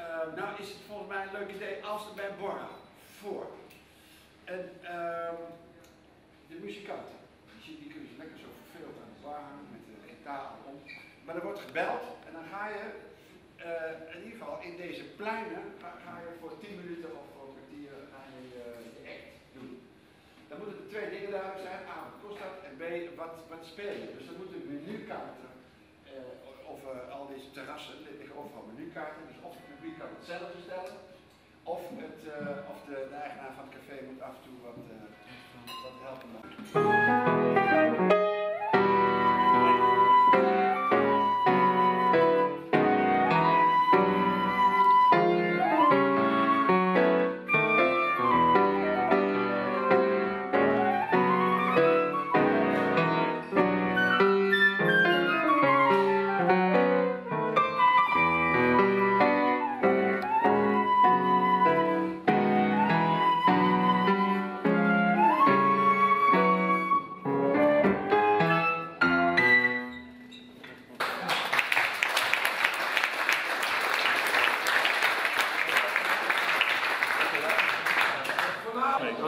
Ehm, nou is het volgens mij een leuk idee als er bij Borra voor. En ehm, de muzikanten, die, zie- die kunnen ze lekker zo verveeld aan de bar met de gitaar om. Maar er wordt gebeld en dan ga je eh, in ieder geval in deze pleinen ga, je voor 10 minuten of voor een kwartier ga je eh, je act doen. Dan moeten er twee dingen duidelijk zijn. A, wat kost dat? En B, wat, wat speel je? Dus dan moeten menukaarten, eh, of al deze terrassen, er liggen overal menukaarten. Dus of kan het zelf bestellen, of, het, eh, of de, eigenaar van het café moet af en toe wat, eh, wat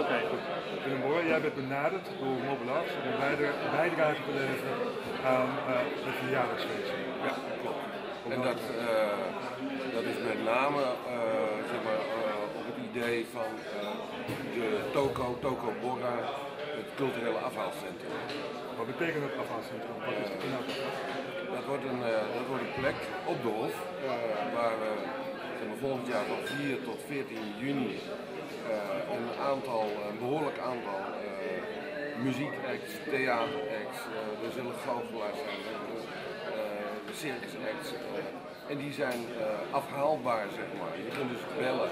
Oké. Willem Boor, jij bent benaderd door Mobilas om een bijdrage, te leveren aan uh, het verjaardagsfeest. Ja, klopt. En dat, eh, dat is met name eh, zeg maar, eh, op het idee van eh, de Toko, Toko Borra, het culturele afhaalcentrum. Wat betekent het afhaalcentrum? Wat is het inhoud? Dat wordt een, eh, dat wordt een plek op de Hof, eh, waar we volgend jaar van 4 tot 14 juni eh, een aantal, een behoorlijk aantal eh, muziekacts, theateracts, eh, er zullen goochelaars zijn, eh, de circusacts. eh, en die zijn eh, afhaalbaar, zeg maar. Je kunt dus bellen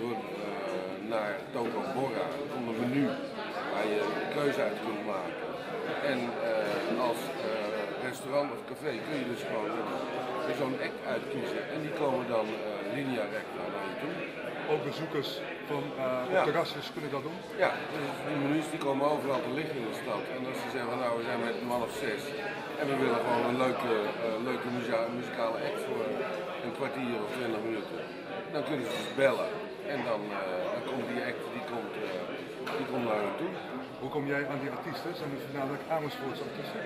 door, eh, naar Toko Borra, om een menu waar je een keuze uit kunt maken. En eh, als eh, restaurant of café kun je dus gewoon eh, zo'n act uitkiezen. En die komen dan eh linea recta naar je toe. Ook bezoekers van uh, Ja. terrasjes kunnen dat doen. Ja, dus die menus die komen overal te liggen in de stad. En als ze zeggen, van, nou we zijn met een man of zes en we willen gewoon een leuke, eh, leuke muzikale act voor een kwartier of twintig minuten, dan kunnen ze dus bellen. En dan, eh, dan komt die act die komt, eh, die komt naar je toe. Hoe kom jij aan die artiesten? Zijn het voornamelijk Amersfoortse artiesten?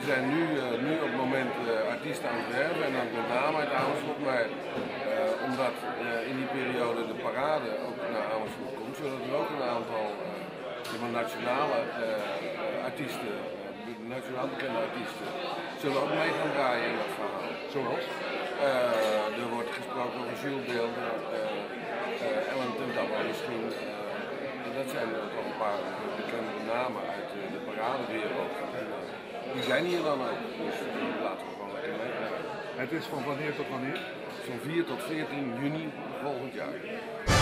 We zijn nu, eh, nu op het moment eh, artiesten aan het werven en dan met name uit Amersfoort, maar eh, omdat eh, in die periode de parade ook naar Amersfoort komt, zullen er ook een aantal maar nationale eh, artiesten, nationaal bekende artiesten, zullen ook mee gaan draaien in dat verhaal. Zoals? Eh, er wordt gesproken over Jules Deelder, Ellen Tentama misschien. en dat zijn ook wel een paar bekende namen uit de paradewereld. Die zijn hier dan ook, dus die laten we gewoon lekker meegaan. Het is van wanneer tot wanneer? Van 4 tot 14 juni volgend jaar.